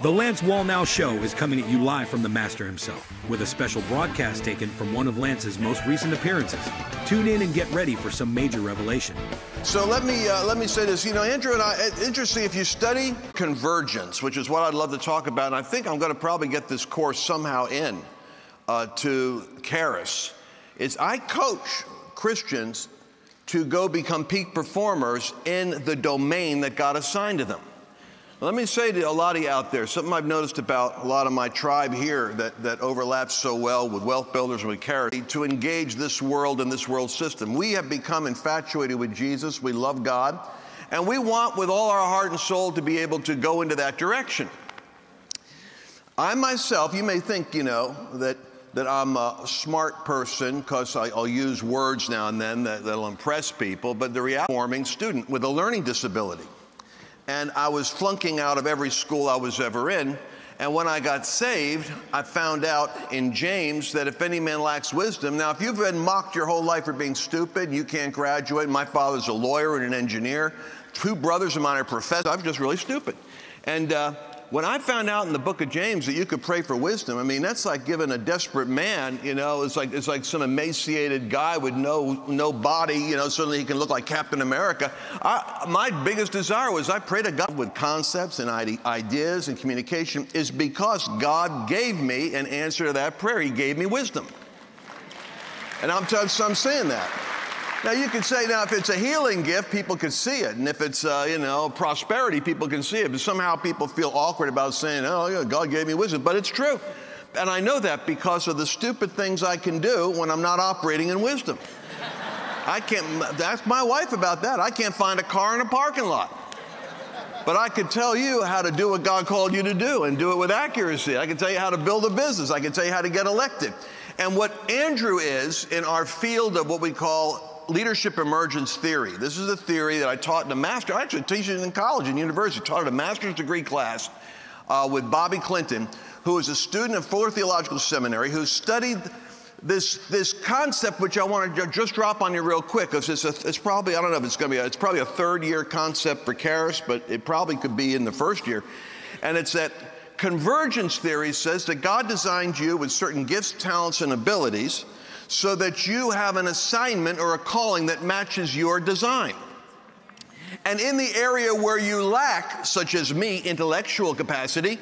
The Lance Wallnau Show is coming at you live from the Master himself, with a special broadcast taken from one of Lance's most recent appearances. Tune in and get ready for some major revelation. So let me uh, let me say this. You know, Andrew and I. Interesting. If you study convergence, which is what I'd love to talk about, and I think I'm going to probably get this course somehow in uh, to Charis. Is I coach Christians to go become peak performers in the domain that God assigned to them. Let me say to a lot of you out there, something I've noticed about a lot of my tribe here that, that overlaps so well with wealth builders and with charity, to engage this world and this world system. We have become infatuated with Jesus. We love God. And we want, with all our heart and soul, to be able to go into that direction. I myself, you may think, you know, that, that I'm a smart person because I'll use words now and then that, that'll impress people, but the reality forming student with a learning disability and I was flunking out of every school I was ever in. And when I got saved, I found out in James that if any man lacks wisdom, now if you've been mocked your whole life for being stupid, you can't graduate. My father's a lawyer and an engineer. Two brothers of mine are professors. I'm just really stupid. And uh, when I found out in the book of James that you could pray for wisdom, I mean, that's like giving a desperate man, you know, it's like, it's like some emaciated guy with no, no body, you know, suddenly he can look like Captain America. I, my biggest desire was I pray to God with concepts and ideas and communication is because God gave me an answer to that prayer. He gave me wisdom. And I'm, I'm saying that. Now, you could say, now, if it's a healing gift, people can see it. And if it's, uh, you know, prosperity, people can see it. But somehow people feel awkward about saying, oh, yeah, God gave me wisdom. But it's true. And I know that because of the stupid things I can do when I'm not operating in wisdom. I can't, ask my wife about that. I can't find a car in a parking lot. But I could tell you how to do what God called you to do and do it with accuracy. I can tell you how to build a business. I can tell you how to get elected. And what Andrew is in our field of what we call leadership emergence theory. This is a theory that I taught in a master. I actually teach it in college and university. Taught at a master's degree class uh, with Bobby Clinton, who is a student of Fuller Theological Seminary, who studied this, this concept, which I want to just drop on you real quick, because it's, it's probably, I don't know if it's going to be, a, it's probably a third year concept for Charis, but it probably could be in the first year. And it's that convergence theory says that God designed you with certain gifts, talents, and abilities so that you have an assignment or a calling that matches your design. And in the area where you lack, such as me, intellectual capacity,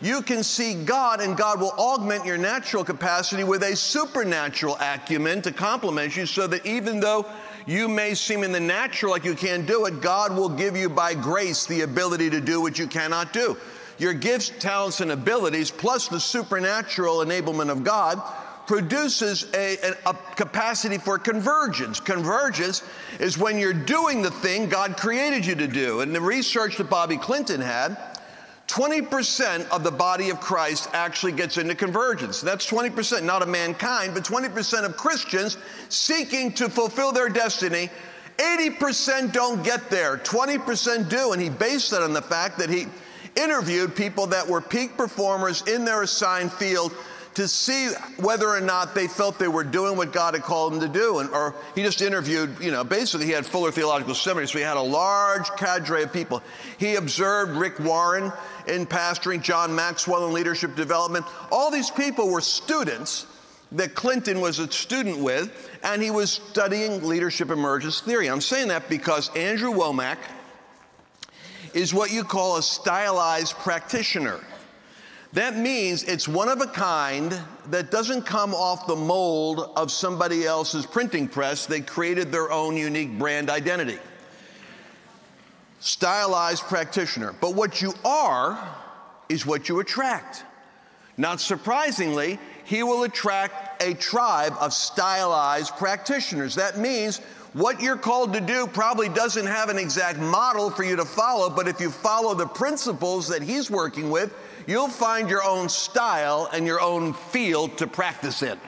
you can see God, and God will augment your natural capacity with a supernatural acumen to complement you so that even though you may seem in the natural like you can't do it, God will give you by grace the ability to do what you cannot do. Your gifts, talents, and abilities, plus the supernatural enablement of God, produces a, a, capacity for convergence. Convergence is when you're doing the thing God created you to do. And the research that Bobby Clinton had, 20% of the body of Christ actually gets into convergence. That's 20%, not of mankind, but 20% of Christians seeking to fulfill their destiny. 80% don't get there, 20% do. And he based that on the fact that he interviewed people that were peak performers in their assigned field to see whether or not they felt they were doing what God had called them to do. And, or he just interviewed, you know, basically he had Fuller Theological Seminary, so he had a large cadre of people. He observed Rick Warren in pastoring, John Maxwell in leadership development. All these people were students that Clinton was a student with, and he was studying leadership emergence theory. I'm saying that because Andrew Wommack is what you call a stylized practitioner. That means it's one of a kind that doesn't come off the mold of somebody else's printing press. They created their own unique brand identity. Stylized practitioner. But what you are is what you attract. Not surprisingly, he will attract a tribe of stylized practitioners. That means what you're called to do probably doesn't have an exact model for you to follow, but if you follow the principles that he's working with, you'll find your own style and your own field to practice in.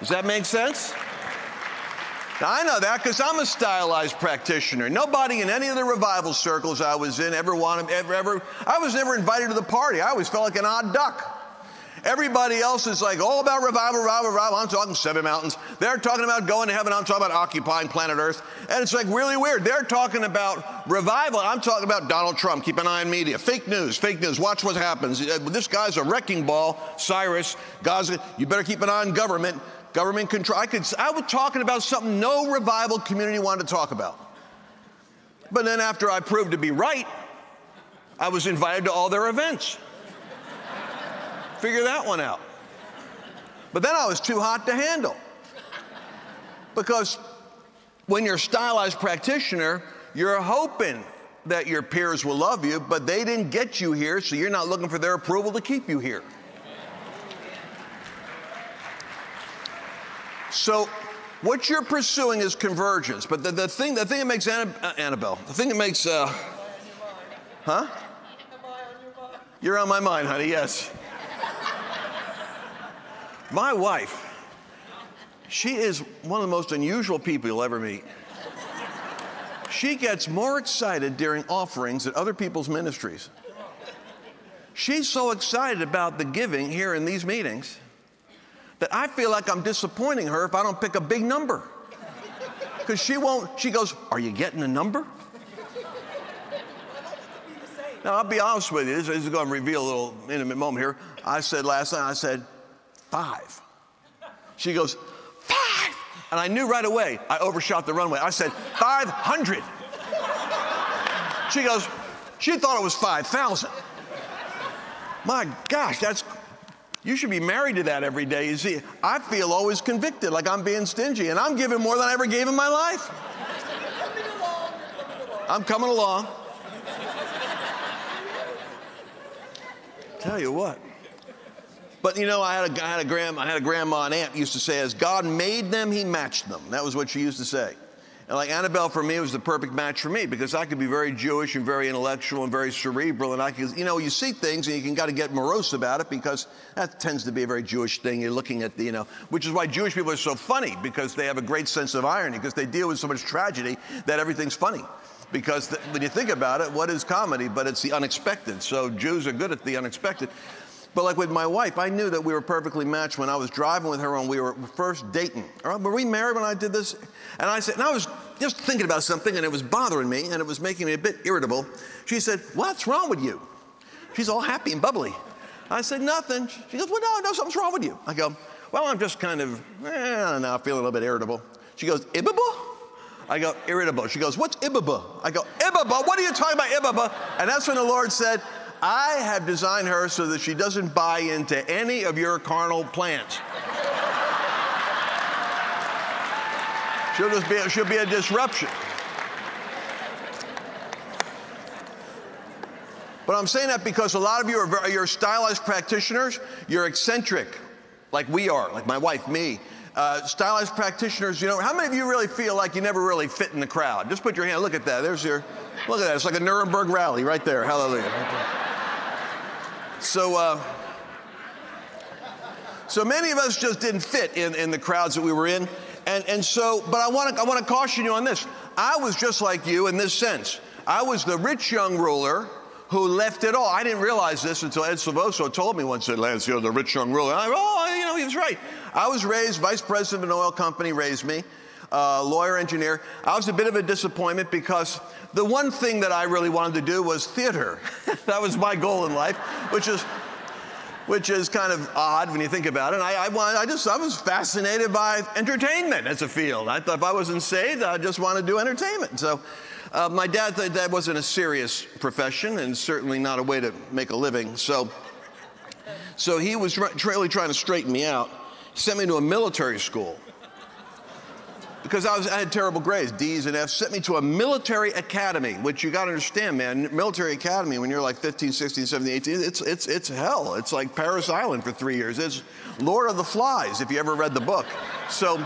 Does that make sense? Now, I know that because I'm a stylized practitioner. Nobody in any of the revival circles I was in ever wanted, ever, ever, I was never invited to the party. I always felt like an odd duck. Everybody else is like all about revival, revival, revival. I'm talking seven mountains. They're talking about going to heaven. I'm talking about occupying planet Earth. And it's like really weird. They're talking about revival. I'm talking about Donald Trump. Keep an eye on media. Fake news, fake news. Watch what happens. Uh, this guy's a wrecking ball. Cyrus, Gaza. You better keep an eye on government. Government control. I could. I was talking about something no revival community wanted to talk about. But then after I proved to be right, I was invited to all their events. Figure that one out. But then I was too hot to handle. Because when you're a stylized practitioner, you're hoping that your peers will love you, but they didn't get you here, so you're not looking for their approval to keep you here. So, what you're pursuing is convergence. But the, the thing, the thing that makes Anna, uh, Annabelle, the thing that makes, uh, huh? You're on my mind, honey, yes. My wife, she is one of the most unusual people you'll ever meet. She gets more excited during offerings at other people's ministries. She's so excited about the giving here in these meetings that I feel like I'm disappointing her if I don't pick a big number. Because she won't, she goes, Are you getting a number? Now, I'll be honest with you, this is going to reveal a little intimate moment here. I said last night, I said, five. She goes, five. And I knew right away I overshot the runway. I said, 500. She goes, she thought it was 5,000. My gosh, that's, you should be married to that every day. You see, I feel always convicted, like I'm being stingy, and I'm giving more than I ever gave in my life. I'm coming along. Tell you what. But you know, I had a, I had a, grandma, I had a grandma and aunt used to say, as God made them, he matched them. That was what she used to say. And like Annabelle for me was the perfect match for me because I could be very Jewish and very intellectual and very cerebral. And I could, you know, you see things and you can got to get morose about it because that tends to be a very Jewish thing. You're looking at the, you know, which is why Jewish people are so funny because they have a great sense of irony because they deal with so much tragedy that everything's funny because the, when you think about it, what is comedy? But it's the unexpected. So Jews are good at the unexpected. But like with my wife, I knew that we were perfectly matched when I was driving with her when we were first dating. Were we married when I did this? And I said, and I was just thinking about something and it was bothering me and it was making me a bit irritable. She said, What's wrong with you? She's all happy and bubbly. I said, Nothing. She goes, Well, no, no, something's wrong with you. I go, Well, I'm just kind of, eh, I don't know, I feel a little bit irritable. She goes, Irritable? I go, irritable. She goes, What's Ibaba? I go, Ibaba? What are you talking about, Ibaba? And that's when the Lord said, I have designed her so that she doesn't buy into any of your carnal plans. she'll just be, she'll be a disruption. But I'm saying that because a lot of you are very, you're stylized practitioners, you're eccentric, like we are, like my wife, me uh, stylized practitioners, you know, how many of you really feel like you never really fit in the crowd? Just put your hand, look at that. There's your, look at that. It's like a Nuremberg rally right there. Hallelujah. So, uh, so many of us just didn't fit in, in the crowds that we were in. And, and so, but I want to I want to caution you on this. I was just like you in this sense. I was the rich young ruler who left it all. I didn't realize this until Ed Silvoso told me once, said, Lance, you're the rich young ruler. And I, oh, you know, he was right. I was raised, vice president of an oil company raised me, uh, lawyer, engineer. I was a bit of a disappointment because the one thing that I really wanted to do was theater. that was my goal in life, which is which is kind of odd when you think about it. I, I, wanted, I just I was fascinated by entertainment as a field. I thought if I wasn't saved, I just want to do entertainment. So uh, my dad thought that wasn't a serious profession and certainly not a way to make a living. So, so he was really trying to straighten me out, sent me to a military school because I, was, I had terrible grades, D's and F's, sent me to a military academy, which you got to understand, man. Military academy, when you're like 15, 16, 17, 18, it's, it's, it's hell. It's like Parris Island for three years. It's Lord of the Flies, if you ever read the book. So,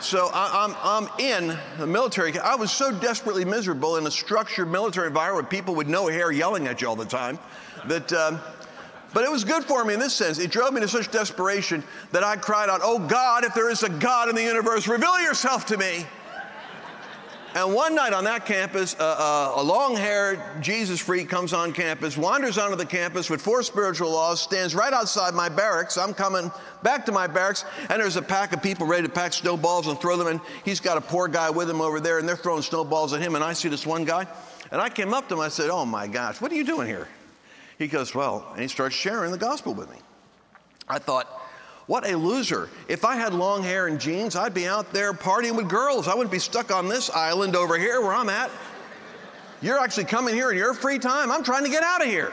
so I, am I'm, I'm in the military. I was so desperately miserable in a structured military environment people with no hair yelling at you all the time that, um, but it was good for me in this sense. It drove me to such desperation that I cried out, Oh God, if there is a God in the universe, reveal yourself to me. And one night on that campus, uh, uh, a long haired Jesus freak comes on campus, wanders onto the campus with four spiritual laws, stands right outside my barracks. I'm coming back to my barracks, and there's a pack of people ready to pack snowballs and throw them in. He's got a poor guy with him over there, and they're throwing snowballs at him. And I see this one guy, and I came up to him. I said, Oh my gosh, what are you doing here? He goes, Well, and he starts sharing the gospel with me. I thought, what a loser. If I had long hair and jeans, I'd be out there partying with girls. I wouldn't be stuck on this island over here where I'm at. You're actually coming here in your free time. I'm trying to get out of here.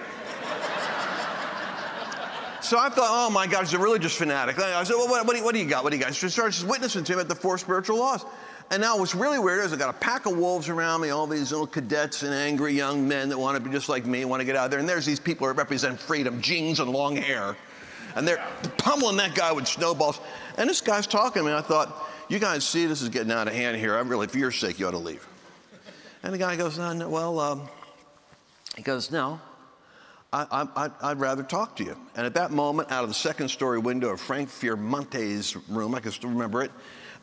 So I thought, oh my God, he's a religious fanatic. I said, well, what, what, do, you, what do you got? What do you got? So I started witnessing to him at the four spiritual laws. And now what's really weird is I got a pack of wolves around me, all these little cadets and angry young men that want to be just like me, want to get out there. And there's these people that represent freedom, jeans and long hair and they're pummeling that guy with snowballs. And this guy's talking to me. I thought, you guys see this is getting out of hand here. I'm really, for your sake, you ought to leave. And the guy goes, no, no, well, um, he goes, no, I, would rather talk to you. And at that moment, out of the second story window of Frank Fiermonte's room, I can still remember it,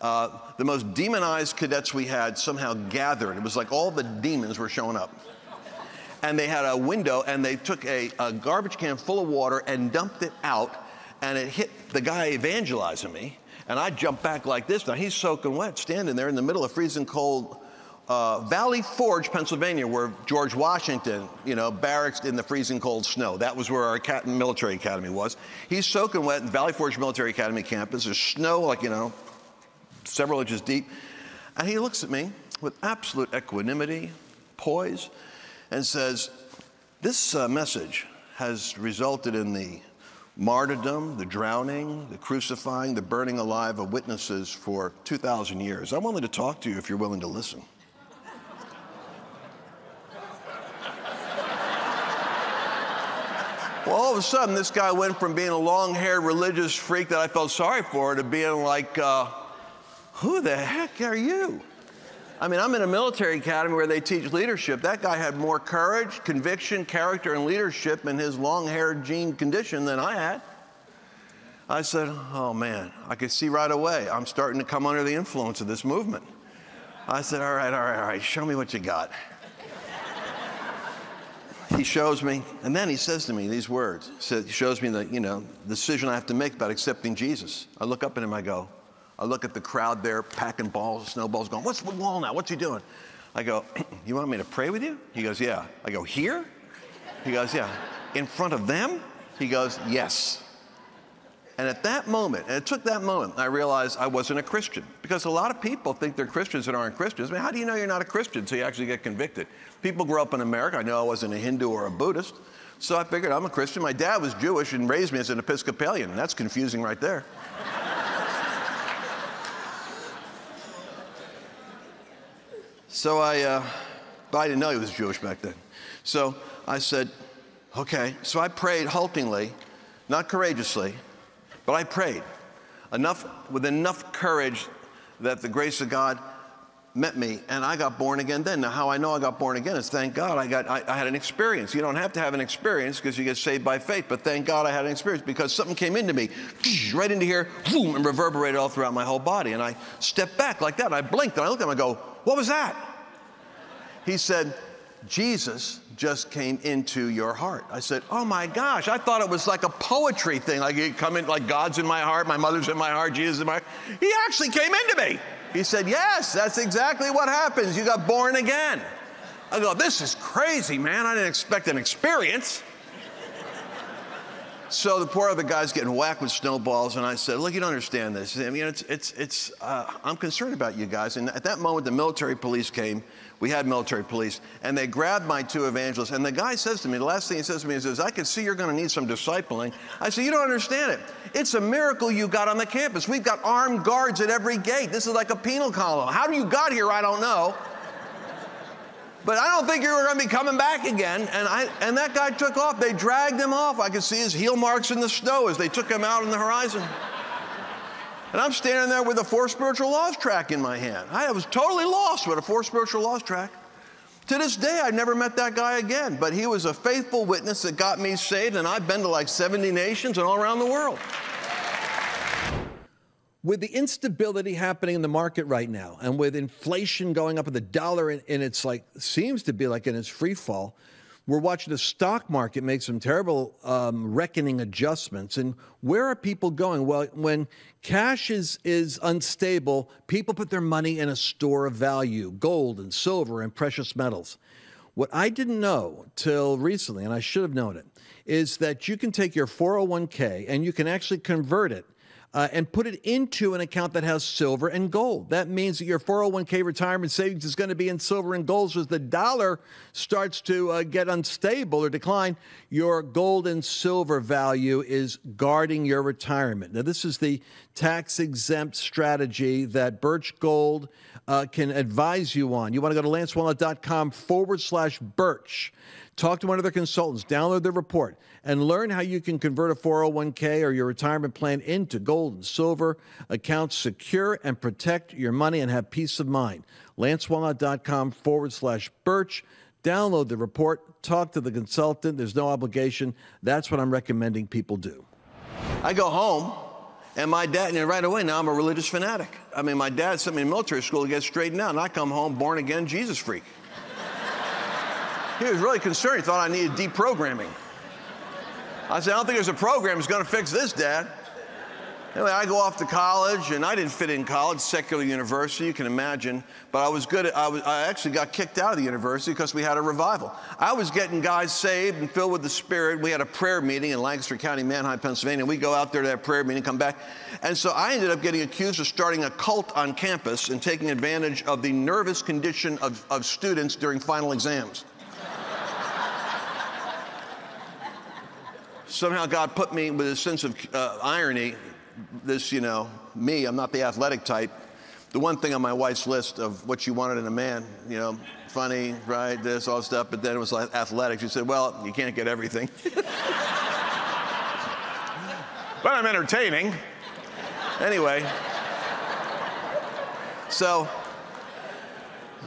uh, the most demonized cadets we had somehow gathered. It was like all the demons were showing up and they had a window and they took a, a, garbage can full of water and dumped it out and it hit the guy evangelizing me. And I jumped back like this. Now he's soaking wet, standing there in the middle of freezing cold uh, Valley Forge, Pennsylvania, where George Washington, you know, barracks in the freezing cold snow. That was where our military academy was. He's soaking wet in Valley Forge Military Academy campus. There's snow, like, you know, several inches deep. And he looks at me with absolute equanimity, poise, and says, This uh, message has resulted in the martyrdom, the drowning, the crucifying, the burning alive of witnesses for 2,000 years. I'm willing to talk to you if you're willing to listen. Well, all of a sudden, this guy went from being a long haired religious freak that I felt sorry for to being like, uh, who the heck are you? I mean, I'm in a military academy where they teach leadership. That guy had more courage, conviction, character, and leadership in his long haired gene condition than I had. I said, Oh man, I could see right away I'm starting to come under the influence of this movement. I said, All right, all right, all right, show me what you got. He shows me, and then he says to me these words. He shows me the, you know, decision I have to make about accepting Jesus. I look up at him, I go, I look at the crowd there packing balls, snowballs, going, What's the wall now? What's he doing? I go, You want me to pray with you? He goes, Yeah. I go, Here? He goes, Yeah. In front of them? He goes, Yes. And at that moment, and it took that moment, I realized I wasn't a Christian. Because a lot of people think they're Christians and aren't Christians. I mean, how do you know you're not a Christian until you actually get convicted? People grow up in America. I know I wasn't a Hindu or a Buddhist. So I figured I'm a Christian. My dad was Jewish and raised me as an Episcopalian. That's confusing right there. So I, uh, but I didn't know he was Jewish back then. So I said, okay. So I prayed haltingly, not courageously, but I prayed enough with enough courage that the grace of God met me and I got born again then. Now, how I know I got born again is thank God I got I, I had an experience. You don't have to have an experience because you get saved by faith, but thank God I had an experience because something came into me, right into here, boom, and reverberated all throughout my whole body. And I stepped back like that. And I blinked and I looked at him and I go, what was that? He said, Jesus just came into your heart. I said, Oh my gosh, I thought it was like a poetry thing, like you come in, like God's in my heart, my mother's in my heart, Jesus in my heart. He actually came into me. He said, Yes, that's exactly what happens. You got born again. I go, This is crazy, man. I didn't expect an experience. So the poor other guy's getting whacked with snowballs, and I said, "Look, you don't understand this. I mean, it's, it's, it's. Uh, I'm concerned about you guys." And at that moment, the military police came. We had military police, and they grabbed my two evangelists. And the guy says to me, the last thing he says to me is, "I can see you're going to need some discipling." I said, "You don't understand it. It's a miracle you got on the campus. We've got armed guards at every gate. This is like a penal colony. How do you got here, I don't know." But I don't think you were going to be coming back again. And, I, and that guy took off. They dragged him off. I could see his heel marks in the snow as they took him out on the horizon. And I'm standing there with a four spiritual laws track in my hand. I was totally lost with a four spiritual laws track. To this day, I've never met that guy again, but he was a faithful witness that got me saved, and I've been to like 70 nations and all around the world. With the instability happening in the market right now and with inflation going up and the dollar in, in its like seems to be like in its free fall we're watching the stock market make some terrible um, reckoning adjustments. And where are people going? Well when cash is is unstable people put their money in a store of value gold and silver and precious metals. What i didn't know till recently and i should have known it is that you can take your 401k and you can actually convert it uh, and put it into an account that has silver and gold. That means that your 401k retirement savings is going to be in silver and gold. So as the dollar starts to uh, get unstable or decline, your gold and silver value is guarding your retirement. Now, this is the tax exempt strategy that Birch Gold uh, can advise you on. You want to go to lancewallnau.com forward slash Birch. Talk to one of their consultants, download the report, and learn how you can convert a 401k or your retirement plan into gold and silver accounts, secure and protect your money and have peace of mind. LanceWallnau.com forward slash Birch. Download the report, talk to the consultant. There's no obligation. That's what I'm recommending people do. I go home, and my dad, and right away now I'm a religious fanatic. I mean, my dad sent me to military school to get straightened out, and I come home born again Jesus freak. He was really concerned. He thought I needed deprogramming. I said, I don't think there's a program that's going to fix this, Dad. Anyway, I go off to college, and I didn't fit in college, secular university, you can imagine. But I was good at, I, was, I actually got kicked out of the university because we had a revival. I was getting guys saved and filled with the Spirit. We had a prayer meeting in Lancaster County, Manheim, Pennsylvania. We go out there to that prayer meeting, come back. And so I ended up getting accused of starting a cult on campus and taking advantage of the nervous condition of, of students during final exams. Somehow God put me with a sense of uh, irony. This, you know, me, I'm not the athletic type. The one thing on my wife's list of what she wanted in a man, you know, funny, right, this, all stuff, but then it was like athletic. She said, well, you can't get everything. but I'm entertaining. Anyway, so,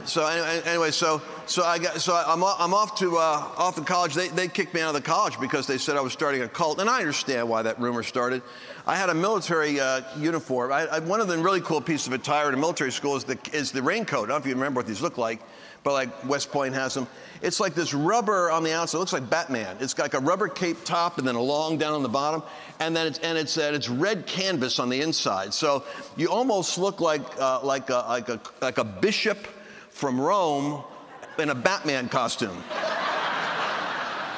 so anyway, anyway so so I got so I'm, I'm off to uh, off to college. They, they kicked me out of the college because they said I was starting a cult, and I understand why that rumor started. I had a military uh, uniform. I, I, one of the really cool pieces of attire in a military school is the is the raincoat. I don't know if you remember what these look like, but like West Point has them. It's like this rubber on the outside. It looks like Batman. It's like a rubber cape top and then a long down on the bottom, and then it's and it's uh, it's red canvas on the inside. So you almost look like uh, like a, like a like a bishop from Rome in a Batman costume.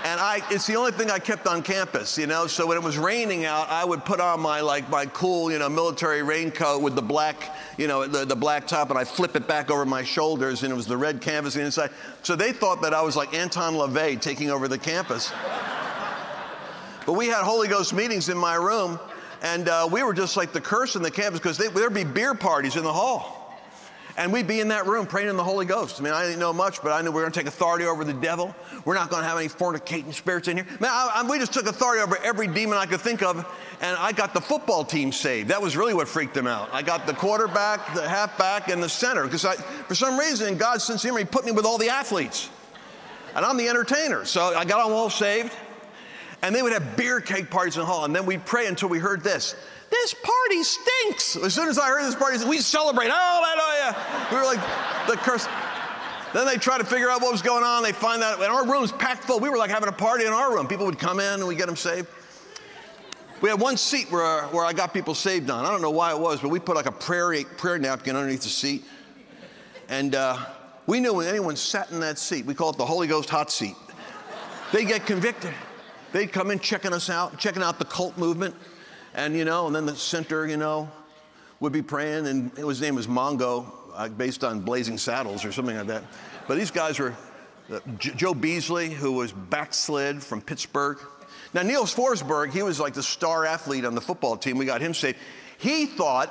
And I, it's the only thing I kept on campus, you know. So when it was raining out, I would put on my like my cool, you know, military raincoat with the black, you know, the, the black top, and I flip it back over my shoulders, and it was the red canvas inside. So they thought that I was like Anton LaVey taking over the campus. but we had Holy Ghost meetings in my room, and uh, we were just like the curse in the campus because there'd be beer parties in the hall. And we'd be in that room praying in the Holy Ghost. I mean, I didn't know much, but I knew we were going to take authority over the devil. We're not going to have any fornicating spirits in here. Man, I, I, we just took authority over every demon I could think of, and I got the football team saved. That was really what freaked them out. I got the quarterback, the halfback, and the center because for some reason, God's sense He put me with all the athletes, and I'm the entertainer. So I got them all saved, and they would have beer cake parties in the hall, and then we'd pray until we heard this this party stinks. As soon as I heard this party, we celebrate. Oh, hallelujah. We were like, the curse. Then they try to figure out what was going on. They find out, and our room's packed full. We were like having a party in our room. People would come in and we get them saved. We had one seat where, where I got people saved on. I don't know why it was, but we put like a prayer, prayer napkin underneath the seat. And uh, we knew when anyone sat in that seat, we call it the Holy Ghost hot seat, they get convicted. They'd come in checking us out, checking out the cult movement. And, you know, and then the center, you know, would be praying, and his name was Mongo, uh, based on Blazing Saddles or something like that. But these guys were uh, J- Joe Beasley, who was backslid from Pittsburgh. Now, Niels Forsberg, he was like the star athlete on the football team. We got him saved. He thought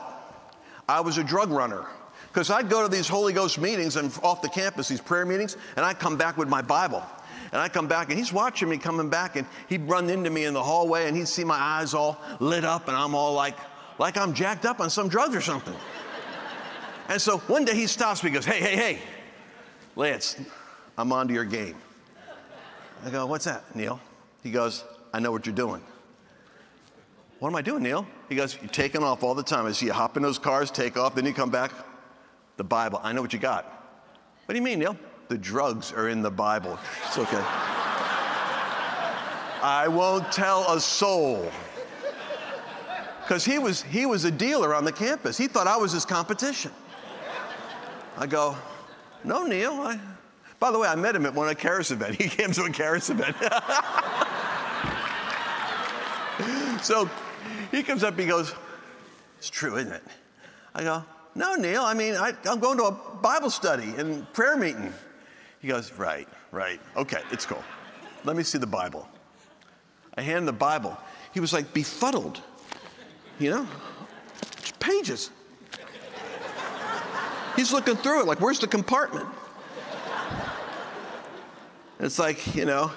I was a drug runner. Because I'd go to these Holy Ghost meetings and off the campus, these prayer meetings, and I'd come back with my Bible. And I come back and he's watching me coming back and he'd run into me in the hallway and he'd see my eyes all lit up and I'm all like, like I'm jacked up on some drugs or something. and so one day he stops me and goes, hey, hey, hey, Lance, I'm onto your game. I go, what's that, Neil? He goes, I know what you're doing. What am I doing, Neil? He goes, You're taking off all the time. I see you hop in those cars, take off, then you come back. The Bible. I know what you got. What do you mean, Neil? The drugs are in the Bible. It's okay. I won't tell a soul. Because he was, he was a dealer on the campus. He thought I was his competition. I go, No, Neil. I, by the way, I met him at one of Charis event. He came to a Charis event. so he comes up, he goes, It's true, isn't it? I go, No, Neil. I mean, I, I'm going to a Bible study and prayer meeting. He goes, Right, right. Okay, it's cool. Let me see the Bible. I hand him the Bible. He was like befuddled, you know? Pages. He's looking through it like, where's the compartment? It's like, you know,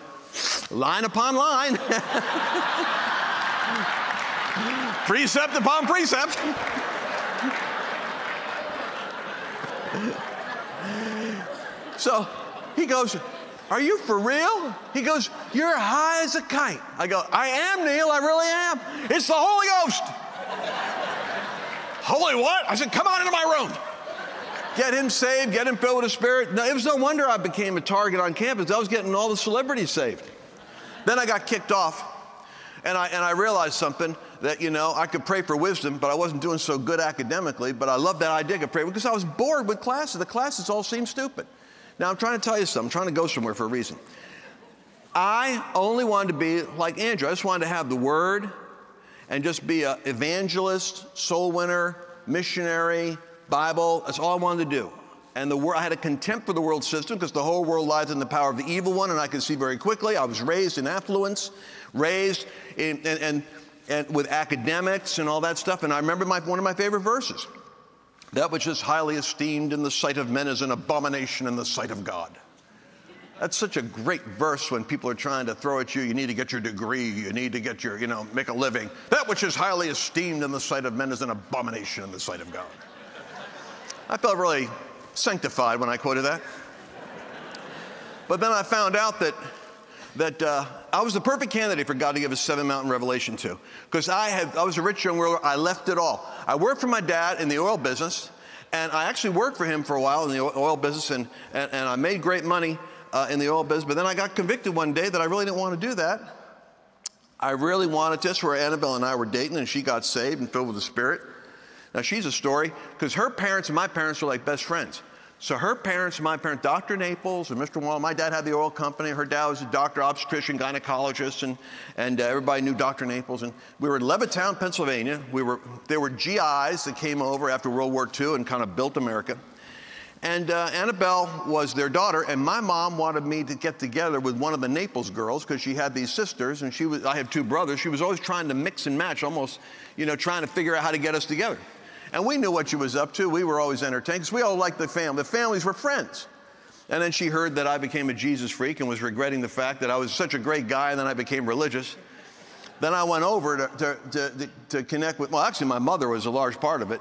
line upon line, precept upon precept. so he goes, Are you for real? He goes, You're high as a kite. I go, I am, Neil, I really am. It's the Holy Ghost. Holy what? I said, Come on into my room. Get him saved, get him filled with the Spirit. No, it was no wonder I became a target on campus. I was getting all the celebrities saved. Then I got kicked off, and I, and I realized something that, you know, I could pray for wisdom, but I wasn't doing so good academically. But I loved that idea of pray because I was bored with classes. The classes all seemed stupid. Now, I'm trying to tell you something. I'm trying to go somewhere for a reason. I only wanted to be like Andrew. I just wanted to have the word and just be an evangelist, soul winner, missionary, Bible. That's all I wanted to do. And the world, I had a contempt for the world system because the whole world lies in the power of the evil one, and I could see very quickly. I was raised in affluence, raised in, and, and, and with academics and all that stuff. And I remember my, one of my favorite verses that which is highly esteemed in the sight of men is an abomination in the sight of God. That's such a great verse when people are trying to throw at you. You need to get your degree. You need to get your, you know, make a living. That which is highly esteemed in the sight of men is an abomination in the sight of God. I felt really sanctified when I quoted that. But then I found out that, that uh, I was the perfect candidate for God to give a seven mountain revelation to. Because I, had, I was a rich young world, I left it all. I worked for my dad in the oil business, and I actually worked for him for a while in the oil business, and, and, and I made great money uh, in the oil business. But then I got convicted one day that I really didn't want to do that. I really wanted to. That's where Annabelle and I were dating, and she got saved and filled with the Spirit. Now, she's a story because her parents and my parents were like best friends. So her parents my parents, Dr. Naples and Mr. Wall, my dad had the oil company. Her dad was a doctor, obstetrician, gynecologist, and, and uh, everybody knew Dr. Naples. And we were in Levittown, Pennsylvania. We were, there were GIs that came over after World War II and kind of built America. And uh, Annabelle was their daughter, and my mom wanted me to get together with one of the Naples girls because she had these sisters, and she was, I have two brothers. She was always trying to mix and match, almost, you know, trying to figure out how to get us together. And we knew what she was up to. We were always entertained because we all liked the family. The families were friends. And then she heard that I became a Jesus freak and was regretting the fact that I was such a great guy, and then I became religious. Then I went over to, to, to, to connect with, well, actually, my mother was a large part of it.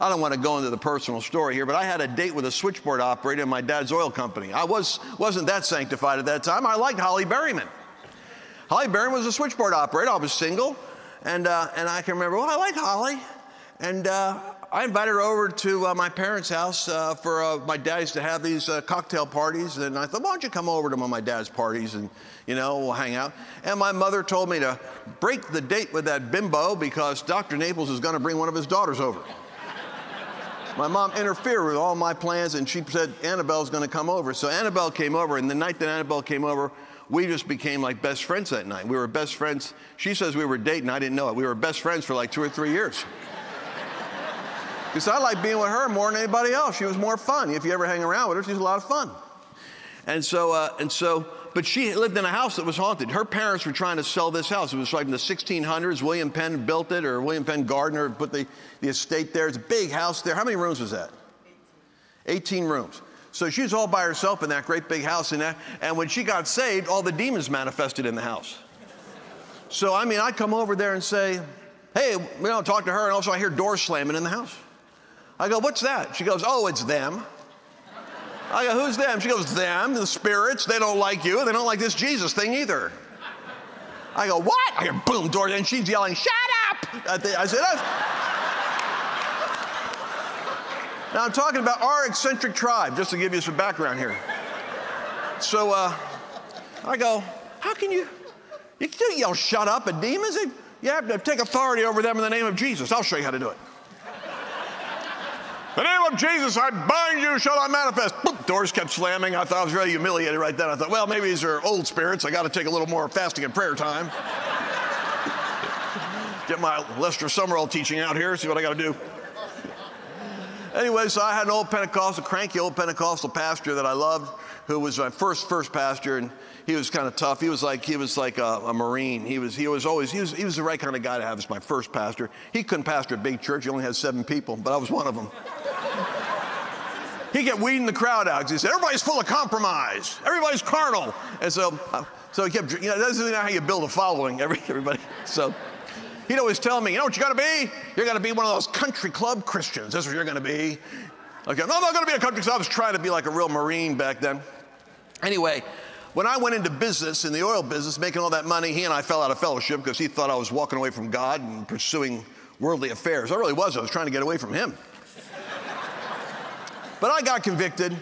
I don't want to go into the personal story here, but I had a date with a switchboard operator in my dad's oil company. I was, wasn't that sanctified at that time. I liked Holly Berryman. Holly Berryman was a switchboard operator. I was single, and, uh, and I can remember, well, I like Holly. And uh, I invited her over to uh, my parents' house uh, for uh, my dad's to have these uh, cocktail parties. And I thought, why don't you come over to one of my dad's parties and, you know, we'll hang out. And my mother told me to break the date with that bimbo because Dr. Naples is going to bring one of his daughters over. my mom interfered with all my plans and she said Annabelle's going to come over. So Annabelle came over, and the night that Annabelle came over, we just became like best friends that night. We were best friends. She says we were dating. I didn't know it. We were best friends for like two or three years. Because I like being with her more than anybody else. She was more fun. If you ever hang around with her, she's a lot of fun. And so, uh, and so, but she lived in a house that was haunted. Her parents were trying to sell this house. It was like in the 1600s. William Penn built it, or William Penn Gardner put the, the estate there. It's a big house there. How many rooms was that? 18 rooms. So she was all by herself in that great big house. And, that, and when she got saved, all the demons manifested in the house. So, I mean, I'd come over there and say, hey, we don't talk to her. And also, I hear doors slamming in the house. I go, what's that? She goes, oh, it's them. I go, who's them? She goes, them, the spirits. They don't like you. They don't like this Jesus thing either. I go, what? I hear boom, door, and she's yelling, shut I, think, I said, that's. Now I'm talking about our eccentric tribe, just to give you some background here. So uh, I go, how can you? You can't yell shut up at demons. You have to take authority over them in the name of Jesus. I'll show you how to do it. The name of Jesus, I bind you, shall I manifest. Boop, doors kept slamming. I thought I was really humiliated right then. I thought, well, maybe these are old spirits. I got to take a little more fasting and prayer time. Get my Lester Sumrall teaching out here, see what I got to do. Anyway, so I had an old Pentecostal, cranky old Pentecostal pastor that I loved, who was my first first pastor, and he was kind of tough. He was like he was like a, a, Marine. He was he was always he was he was the right kind of guy to have as my first pastor. He couldn't pastor a big church. He only had seven people, but I was one of them. he kept weeding the crowd out because he said everybody's full of compromise. Everybody's carnal, and so uh, so he kept you know that's not how you build a following. Every, everybody so. He'd always tell me, you know what you got to be? You're to be one of those country club Christians. That's what you're to be. Okay, no, I'm not to be a country club. I was trying to be like a real Marine back then. Anyway, when I went into business, in the oil business, making all that money, he and I fell out of fellowship because he thought I was walking away from God and pursuing worldly affairs. I really was. I was trying to get away from him. but I got convicted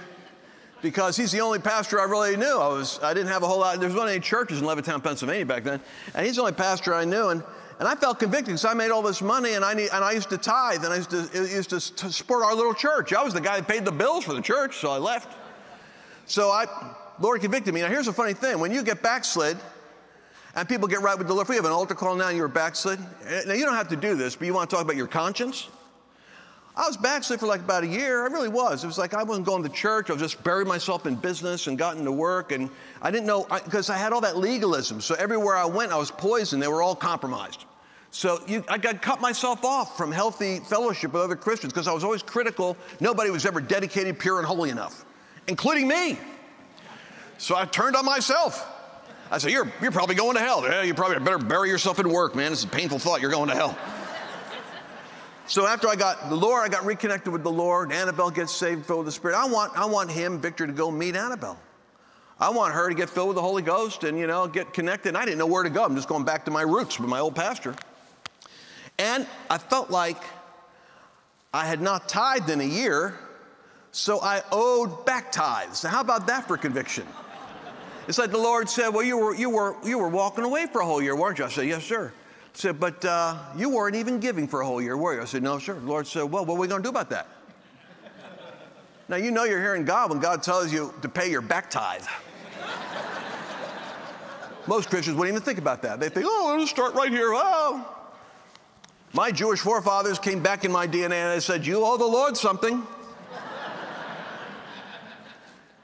because he's the only pastor I really knew. I was I didn't have a whole lot. There wasn't any churches in Levittown, Pennsylvania back then, and he's the only pastor I knew. And and I felt convicted because I made all this money and I, need, and I used to tithe and I used to, used to support our little church. I was the guy that paid the bills for the church, so I left. So I, Lord convicted me. Now here's a funny thing. When you get backslid and people get right with the Lord, if we have an altar call now and you're backslid, eh, now you don't have to do this, but you want to talk about your conscience? I was backslid for like about a year. I really was. It was like I wasn't going to church. I was just buried myself in business and got into work. And I didn't know, because I, I, had all that legalism. So everywhere I went, I was poisoned. They were all compromised. So you, I got cut myself off from healthy fellowship with other Christians because I was always critical. Nobody was ever dedicated, pure, and holy enough, including me. So I turned on myself. I said, You're, you're probably going to hell. Yeah, you probably better bury yourself in work, man. It's a painful thought. You're going to hell. So after I got the Lord, I got reconnected with the Lord. Annabelle gets saved, filled with the Spirit. I want, I want him, Victor, to go meet Annabelle. I want her to get filled with the Holy Ghost and, you know, get connected. And I didn't know where to go. I'm just going back to my roots with my old pastor. And I felt like I had not tithed in a year, so I owed back tithes. Now, how about that for conviction? It's like the Lord said, Well, you were, you were, you were walking away for a whole year, weren't you? I said, Yes, sir He said, but uh, you weren't even giving for a whole year, were you? I said, no, sir. The Lord said, well, what are we going to do about that? now, you know you're hearing God when God tells you to pay your back tithe. Most Christians wouldn't even think about that. They think, oh, let's start right here. Oh. My Jewish forefathers came back in my DNA and they said, you owe the Lord something.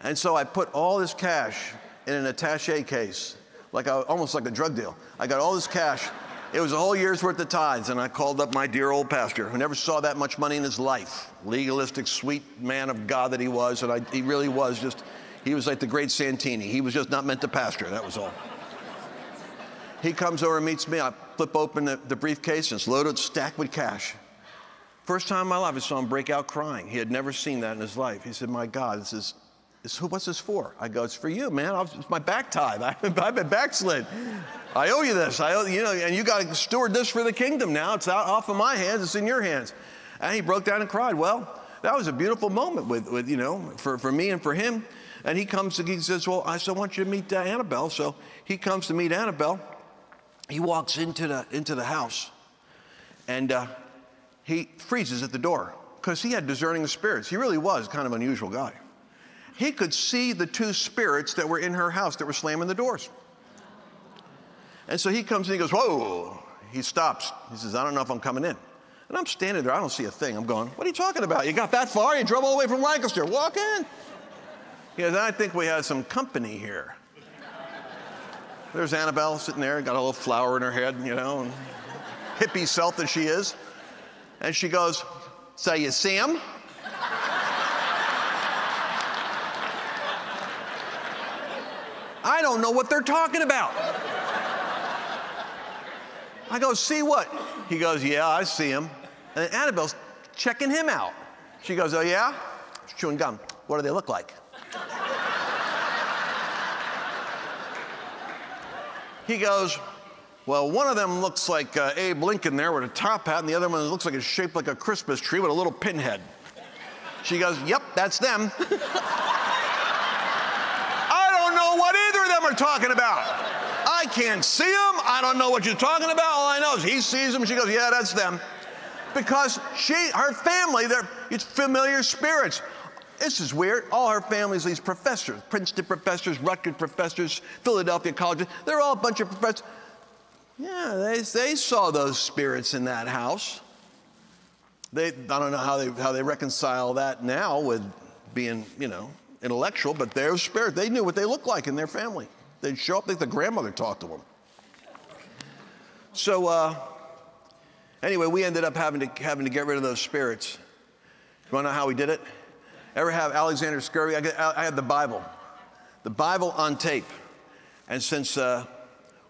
and so I put all this cash in an attache case, like a, almost like a drug deal. I got all this cash it was a whole year's worth of tithes, and I called up my dear old pastor who never saw that much money in his life. Legalistic, sweet man of God that he was, and I, he really was just, he was like the great Santini. He was just not meant to pastor, that was all. he comes over and meets me. I flip open the, the briefcase, and it's loaded, stacked with cash. First time in my life, I saw him break out crying. He had never seen that in his life. He said, My God, this is what's this for? I go, it's for you, man. It's my back tithe. I've been backslid. I owe you this. I owe you know, and you got to steward this for the kingdom now. It's out off of my hands. It's in your hands. And he broke down and cried. Well, that was a beautiful moment with, with you know, for, for me and for him. And he comes and he says, well, I still want you to meet uh, Annabelle. So he comes to meet Annabelle. He walks into the, into the house and uh, he freezes at the door because he had discerning spirits. He really was kind of an unusual guy he could see the two spirits that were in her house that were slamming the doors. And so he comes and he goes, Whoa. He stops. He says, I don't know if I'm coming in. And I'm standing there, I don't see a thing. I'm going, What are you talking about? You got that far? You drove all the way from Lancaster. Walk in. He goes, I think we have some company here. There's Annabelle sitting there, got a little flower in her head, you know, and hippie self that she is. And she goes, So you see him? I don't know what they're talking about. I go, see what? He goes, yeah, I see him. And Annabelle's checking him out. She goes, oh yeah? He's chewing gum. What do they look like? he goes, Well, one of them looks like uh, Abe Lincoln there with a top hat, and the other one looks like it's shaped like a Christmas tree with a little pinhead. She goes, Yep, that's them. I don't know what either of them are talking about. I can't see them. I don't know what you're talking about. All I know is he sees them. She goes, Yeah, that's them. Because she, her family, they're it's familiar spirits. This is weird. All her family's these professors, Princeton professors, Rutgers professors, Philadelphia colleges. They're all a bunch of professors. Yeah, they, they saw those spirits in that house. They, I don't know how they, how they reconcile that now with being, you know, intellectual, but their spirit, they knew what they looked like in their family. They'd show up, like the grandmother talked to them. So, uh, anyway, we ended up having to, having to get rid of those spirits. You want to know how we did it? Ever have Alexander Scourby? I, I had the Bible, the Bible on tape. And since uh,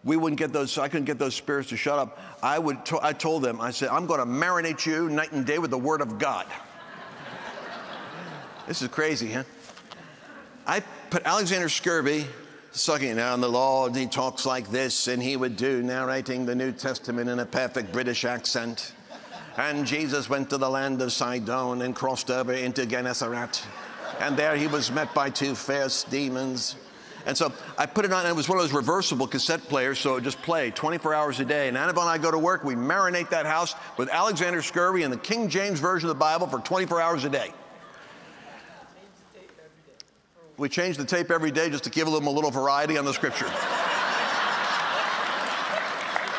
we wouldn't get those, I couldn't get those spirits to shut up, I, would to, I told them, I said, I'm going to marinate you night and day with the Word of God. this is crazy, huh? I put Alexander Scourby sucking down the law, and he talks like this, and he would do narrating the New Testament in a perfect British accent. And Jesus went to the land of Sidon and crossed over into Gennesaret. And there he was met by two fierce demons. And so I put it on, and it was one of those reversible cassette players, so it just played 24 hours a day. And Annabelle and I go to work, we marinate that house with Alexander Scourby and the King James Version of the Bible for 24 hours a day. We change the tape every day just to give them a little variety on the scripture.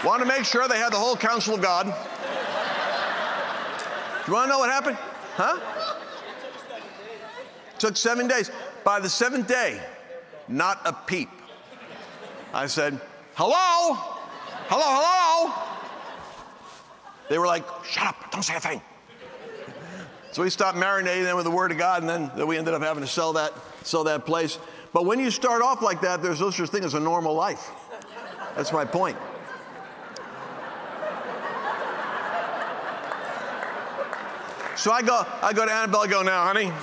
Want to make sure they had the whole counsel of God. Do you want to know what happened? Huh? Took seven days. By the seventh day, not a peep. I said, Hello? Hello, hello? They were like, Shut up, don't say a thing. So we stopped marinating them with the Word of God, and then we ended up having to sell that, sell that place. But when you start off like that, there's no such thing as a normal life. That's my point. So I go, I go to Annabelle, I go, now, honey, you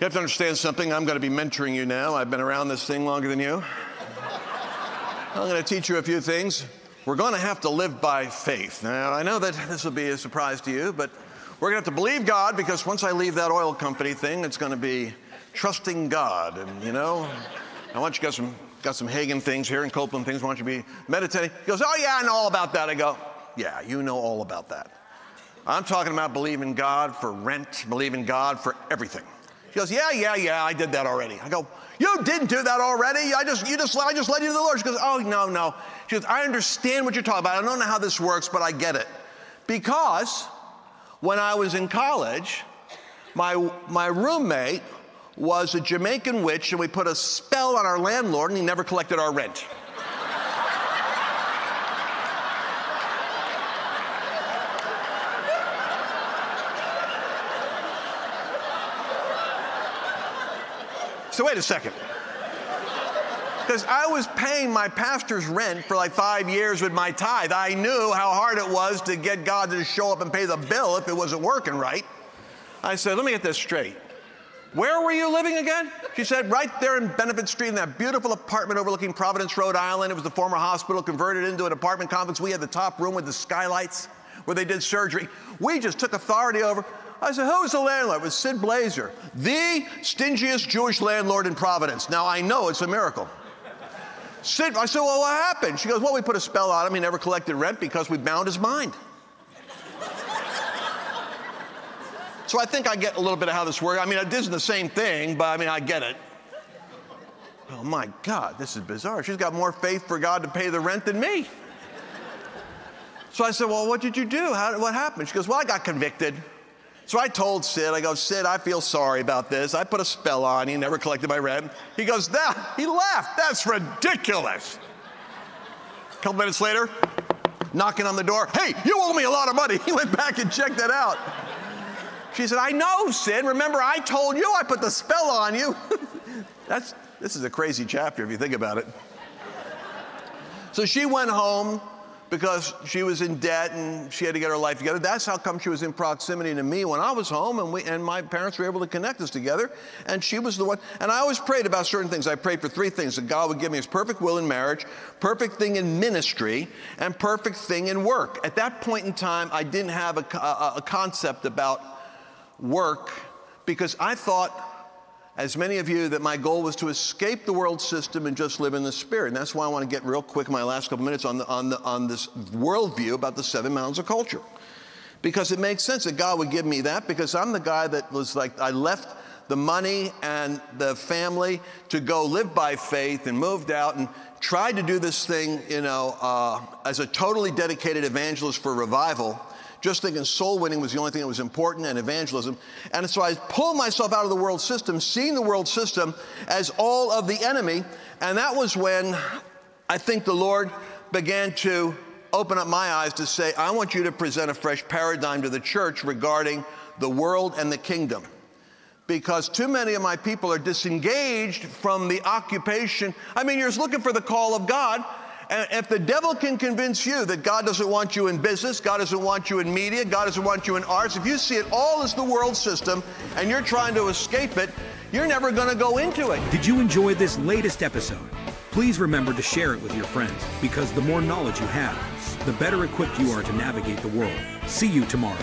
have to understand something. I'm going to be mentoring you now. I've been around this thing longer than you. I'm going to teach you a few things. We're going to have to live by faith. Now, I know that this will be a surprise to you, but we're going to have to believe God because once I leave that oil company thing, it's going to be trusting God. And, you know, I want you get some, got some Hagin things here and Copeland things. I want you to be meditating. He goes, Oh, yeah, I know all about that. I go, Yeah, you know all about that. I'm talking about believing God for rent, believing God for everything. He goes, Yeah, yeah, yeah, I did that already. I go, You didn't do that already. I just, you just, I just led you to the Lord. She goes, Oh, no, no. She goes, I understand what you're talking about. I don't know how this works, but I get it. Because when I was in college, my, my roommate was a Jamaican witch, and we put a spell on our landlord, and he never collected our rent. So, wait a second. Because I was paying my pastor's rent for like five years with my tithe. I knew how hard it was to get God to show up and pay the bill if it wasn't working right. I said, let me get this straight. Where were you living again? She said, right there in Benefit Street in that beautiful apartment overlooking Providence, Rhode Island. It was the former hospital converted into an apartment complex. We had the top room with the skylights where they did surgery. We just took authority over. I said, Who was the landlord? It was Sid Blazer, the stingiest Jewish landlord in Providence. Now I know it's a miracle. Sid, I said, Well, what happened? She goes, Well, we put a spell on him. He never collected rent because we bound his mind. So I think I get a little bit of how this works. I mean, it isn't the same thing, but I mean, I get it. Oh my God, this is bizarre. She's got more faith for God to pay the rent than me. So I said, Well, what did you do? How, what happened? She goes, Well, I got convicted. So I told Sid, I go, Sid, I feel sorry about this. I put a spell on. He never collected my rent. He goes, that, he laughed. That's ridiculous. A couple minutes later, knocking on the door. Hey, you owe me a lot of money. He went back and checked that out. She said, I know, Sid. Remember, I told you I put the spell on you. That's, this is a crazy chapter if you think about it. So she went home because she was in debt and she had to get her life together. That's how come she was in proximity to me when I was home and, we, and my parents were able to connect us together. And she was the one. And I always prayed about certain things. I prayed for three things that God would give me his perfect will in marriage, perfect thing in ministry, and perfect thing in work. At that point in time, I didn't have a, a, a concept about work because I thought as many of you, that my goal was to escape the world system and just live in the spirit. And that's why I want to get real quick in my last couple minutes on, the, on, the, on this worldview about the seven mountains of culture. Because it makes sense that God would give me that because I'm the guy that was like, I left the money and the family to go live by faith and moved out and tried to do this thing, you know, uh, as a totally dedicated evangelist for revival just thinking soul winning was the only thing that was important and evangelism. And so I pulled myself out of the world system, seeing the world system as all of the enemy. And that was when I think the Lord began to open up my eyes to say, I want you to present a fresh paradigm to the church regarding the world and the kingdom. Because too many of my people are disengaged from the occupation. I mean, you're just looking for the call of God, and if the devil can convince you that God doesn't want you in business, God doesn't want you in media, God doesn't want you in arts, if you see it all as the world system and you're trying to escape it, you're never going to go into it. Did you enjoy this latest episode? Please remember to share it with your friends because the more knowledge you have, the better equipped you are to navigate the world. See you tomorrow.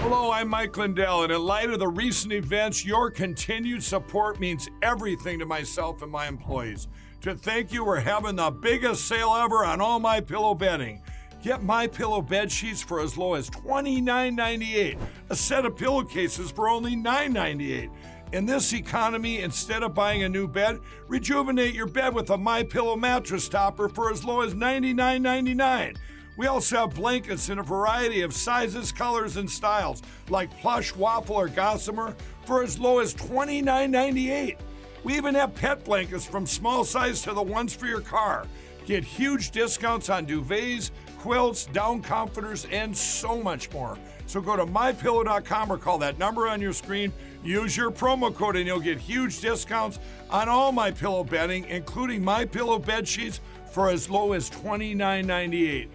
Hello, I'm Mike Lindell, and in light of the recent events, your continued support means everything to myself and my employees to thank you for having the biggest sale ever on all my pillow bedding. Get my pillow bed sheets for as low as $29.98. A set of pillowcases for only $9.98. In this economy, instead of buying a new bed, rejuvenate your bed with a My Pillow mattress topper for as low as $99.99. We also have blankets in a variety of sizes, colors, and styles, like plush, waffle, or gossamer, for as low as $29.98. We even have pet blankets from small size to the ones for your car. Get huge discounts on duvets, quilts, down comforters, and so much more. So go to mypillow.com or call that number on your screen. Use your promo code and you'll get huge discounts on all my pillow bedding, including my pillow bed sheets for as low as $29.98.